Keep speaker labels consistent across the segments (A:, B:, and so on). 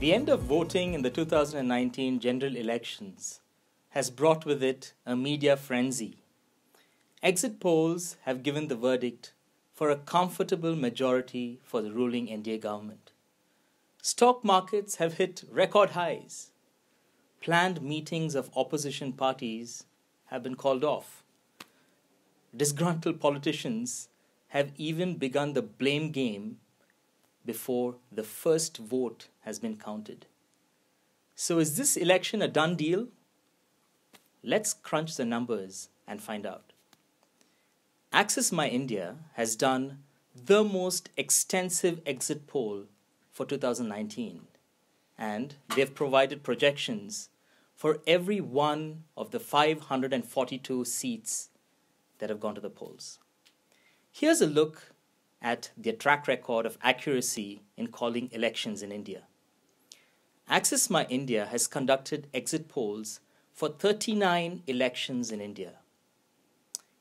A: The end of voting in the 2019 general elections has brought with it a media frenzy. Exit polls have given the verdict for a comfortable majority for the ruling NDA government. Stock markets have hit record highs. Planned meetings of opposition parties have been called off. Disgruntled politicians have even begun the blame game before the first vote has been counted. So, is this election a done deal? Let's crunch the numbers and find out. Axis My India has done the most extensive exit poll for 2019, and they've provided projections for every one of the 542 seats that have gone to the polls. Here's a look at their track record of accuracy in calling elections in India. Axis My India has conducted exit polls for 39 elections in India.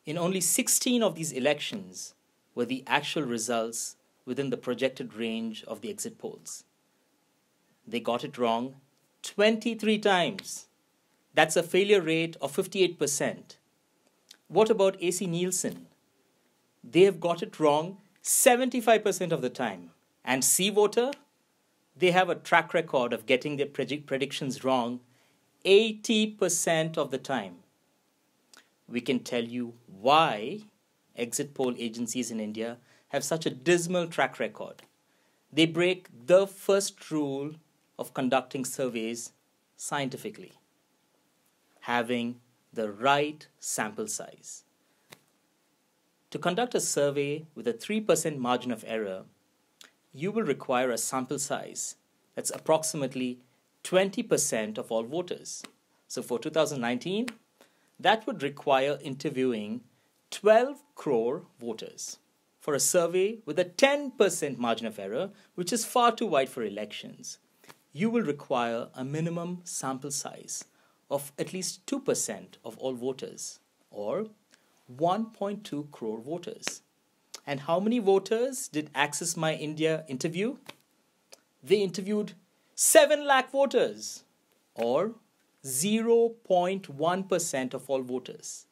A: In only 16 of these elections were the actual results within the projected range of the exit polls. They got it wrong 23 times. That's a failure rate of 58%. What about AC Nielsen? They have got it wrong 75% of the time. And C-Voter, they have a track record of getting their predict- predictions wrong 80% of the time. We can tell you why exit poll agencies in India have such a dismal track record. They break the first rule of conducting surveys scientifically having the right sample size. To conduct a survey with a 3% margin of error, you will require a sample size that's approximately 20% of all voters. So for 2019, that would require interviewing 12 crore voters for a survey with a 10% margin of error, which is far too wide for elections. You will require a minimum sample size of at least 2% of all voters, or 1.2 crore voters. And how many voters did Axis My India interview? They interviewed 7 lakh voters, or 0.1% of all voters.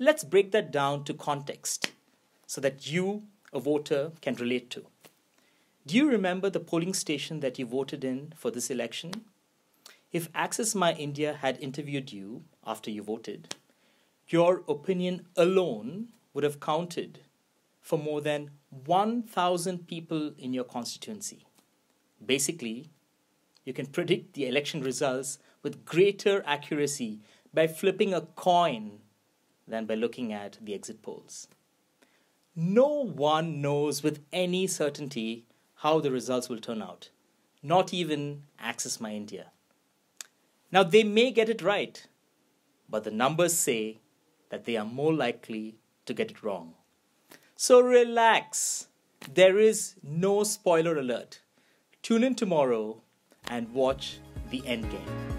A: Let's break that down to context so that you, a voter, can relate to. Do you remember the polling station that you voted in for this election? If Axis My India had interviewed you after you voted, your opinion alone would have counted for more than 1,000 people in your constituency. Basically, you can predict the election results with greater accuracy by flipping a coin than by looking at the exit polls. No one knows with any certainty how the results will turn out, not even Axis My India. Now, they may get it right, but the numbers say that they are more likely to get it wrong. So relax. There is no spoiler alert. Tune in tomorrow and watch the end game.